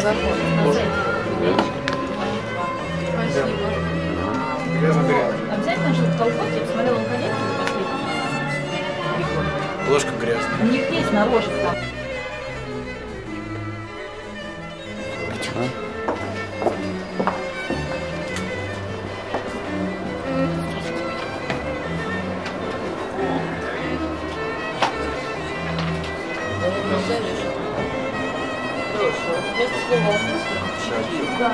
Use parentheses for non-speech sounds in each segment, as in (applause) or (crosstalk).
закон. Просто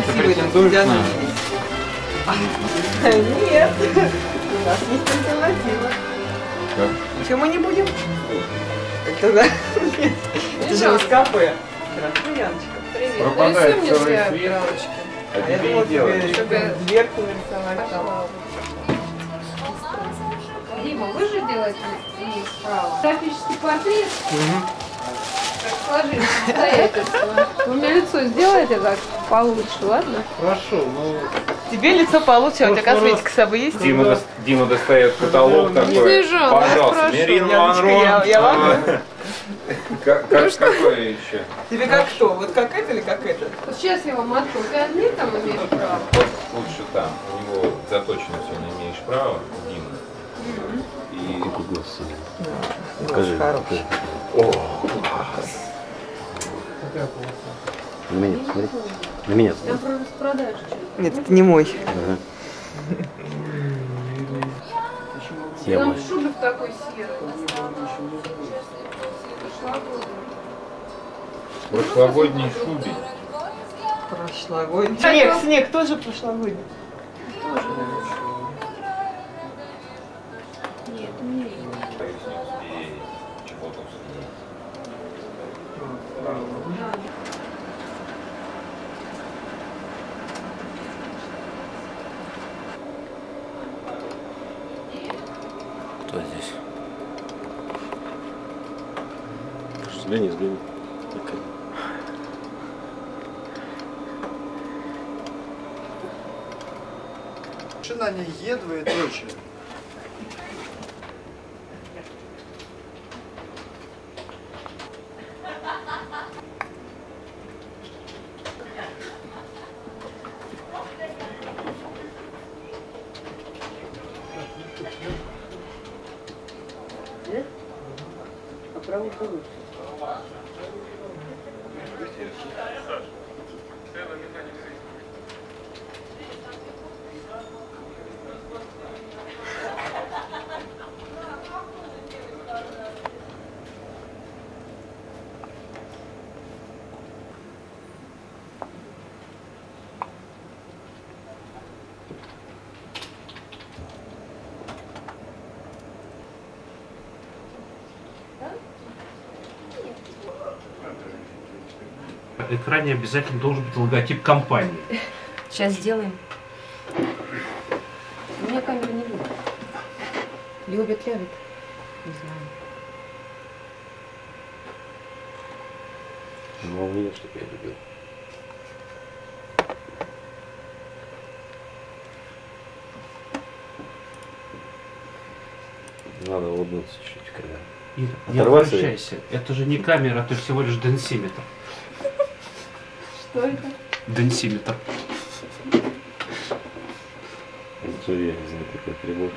красивый там физиономия. (laughs) Нет, у нас есть альтернатива. Чем мы не будем? Это да. Нет. Это же кафе. Здравствуй, Яночка. Привет. Пропадает Нарисуй мне целый свет. А Я думала, тебе Чтобы- дверку нарисовать. Дима, вы же делаете справа. Графический портрет. Сложились обстоятельства. Вы мне лицо сделаете как получше, ладно? Хорошо, ну Тебе лицо получше, а у тебя Прошлый косметика с собой есть? Дима, дос- Дима достает каталог такой. Снежана, Пожалуйста. Мерин Монро. я- я могу? А, как- как- Какое еще? Тебе как что? Вот как это или как это? Вот сейчас я вам открою. Ты один там имеешь право? Лучше там. У него заточено все, не имеешь права, Дима. И Покажи, покажи. На меня посмотри. На меня Я посмотри. про распродажу. Нет, это не мой. Ага. Там мой. в такой серой. прошлогодней шубе. Прошлогодний. Снег, снег тоже прошлогодний. Взгляни, взгляни. Такая. Машина не едва и прочее. А право получится. Экране обязательно должен быть логотип компании. Сейчас сделаем. У меня камера не любит. Любит, любит. Не знаю. Ну, у меня, чтобы я любил. Надо улыбнуться чуть-чуть камеру. Ира, не Оторваться? обращайся. Это же не камера, это всего лишь денсиметр. Что это? Денсиметр. Что я не знаю, такой прибор.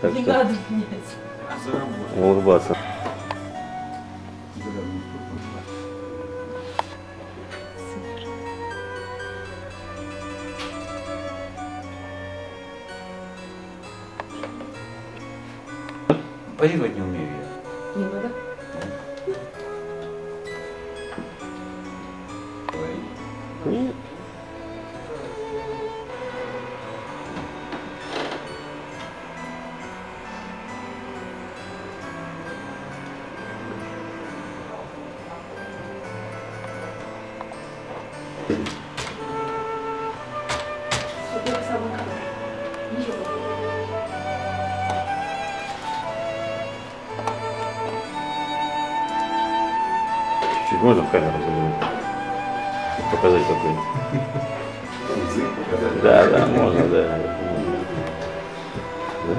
Так Не что надо менять. улыбаться. Позировать не умею можно в камеру заглянуть? Показать какой Да, да, можно, да. Да?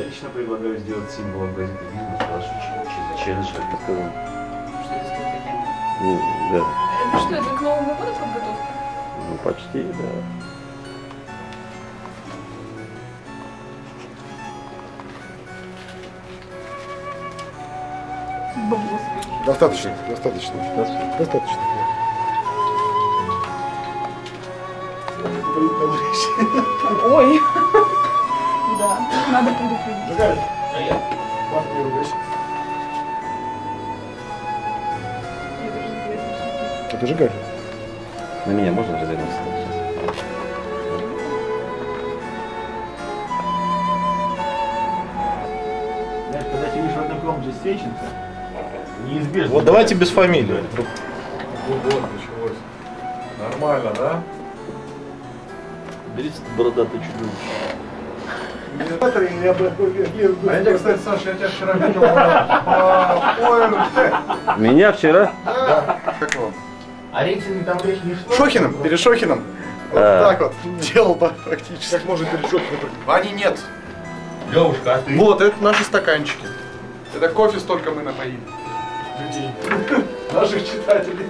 Я лично предлагаю сделать символом газеты «Бизнес» вашу ч- челлендж, как ты сказал. Что это тем? Ну, да. Это что, это к Новому году подготовка? Ну, почти, да. Достаточно, достаточно. Достаточно. Ой. Да, надо предупредить. Ладно, не ругайся. Это же Галя. На меня можно развернуться? Сейчас. Когда сидишь в одной комнате с Сеченко, неизбежно. Вот давайте без фамилии. Вот, началось. Нормально, да? Берите бородатый чудовище. А я, кстати, Саша, я тебя вчера видел по ОРТ. Меня вчера? Как его? А рейтинг там речь не шло. Шохиным, перед Шохиным. Вот А. так вот делал, да, практически. Как можно перед Шохиным? Вани нет. Левушка, а ты? Вот, это наши стаканчики. Это кофе столько мы напоили людей. Наших читателей.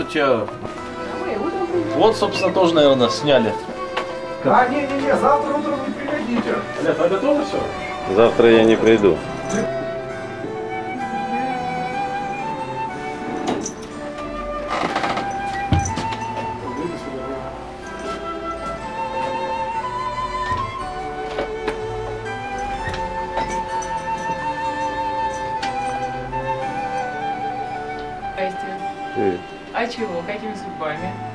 У тебя... Вот, собственно, тоже, наверное, сняли. А, не-не-не, завтра утром не приходите. Лев, а готово все? Завтра я не приду. Привет. А чего? Какими судьбами?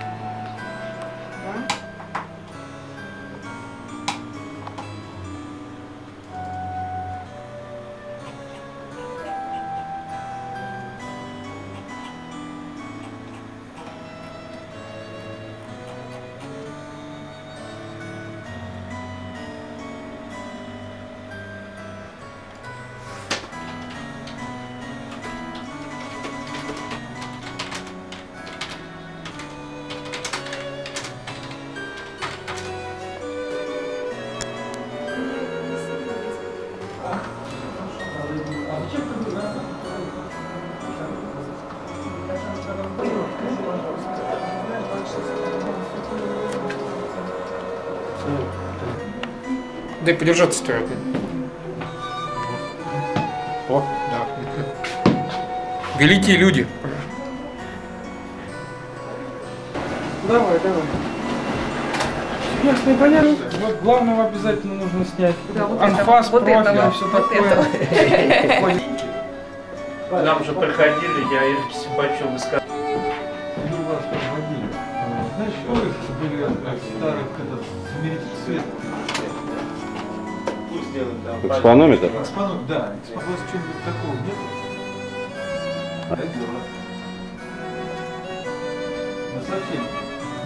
Да и подержаться стоит. О, да. Великие люди. Давай, давай. Ясно и понятно. Вот главного обязательно нужно снять. Анфас, вот профиль, этого, все вот такое. К нам же приходили, я Ирке Сипачеву высказывал. Ну, вас подводили. А, Знаешь, что были э, старых этот измеритель Экспонометр? Экспонометр, да. Экспо- У вас что-нибудь такого нет? Ну, совсем.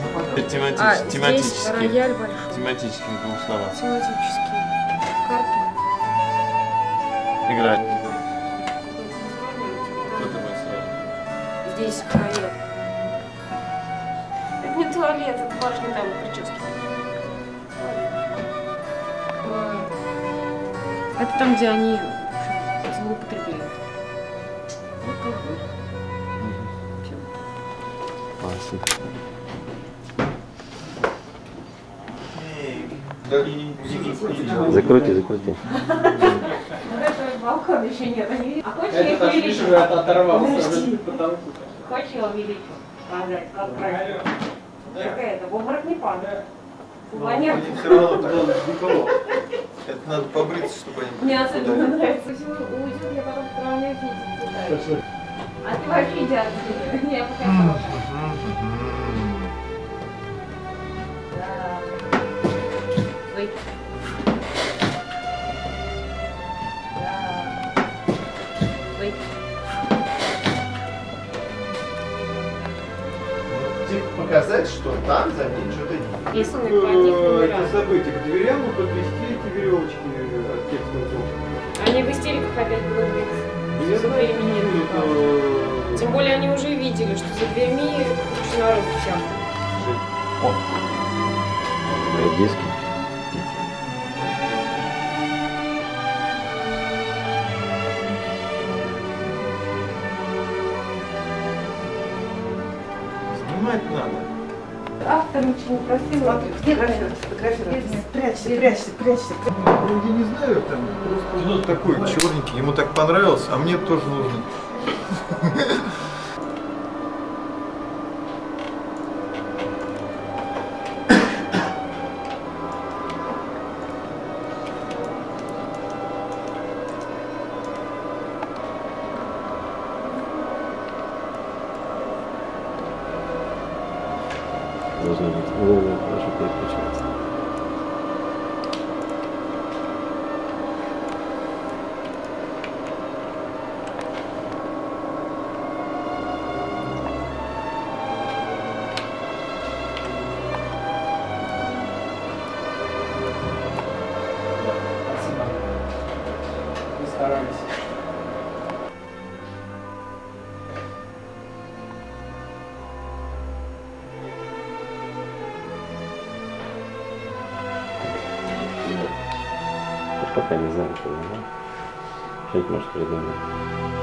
Ну, пожалуйста. Тематич- А, здесь тематический. рояль большой. Тематический, в двух словах. Тематический. Карта. Играть. Здесь рояль. Это не туалет, это башня там там, где они злоупотребляют. Вот как бы. Закройте, закройте. Балкон еще нет. А хочешь Это я их увеличу? Хочешь я увеличу? Показать, как красиво. Какая-то, в обморок не падает. Понятно. Все равно. (laughs) Это надо побриться, чтобы они Мне особенно нравится. Если уйдет, я потом сравняю физику. А ты вообще идеально. Не, (laughs) я пока. Ой. Да. Ой. Типа показать, что там за ней что-то есть. Если Это событие. К дверям и подвести веревочки от текста. Они в истериках опять будут биться. Я знаю, будут, э, Тем более они уже видели, что за дверьми куча народу вся. Диски. Снимать надо. Автор очень красиво. Фотографировать, фотографировать. Прячься, прячься, прячься. Я не знаю, там просто ну, такой черненький, ему так понравился, а мне тоже нужно. Старались. Пока не знаю, что да? Что-нибудь может придумать.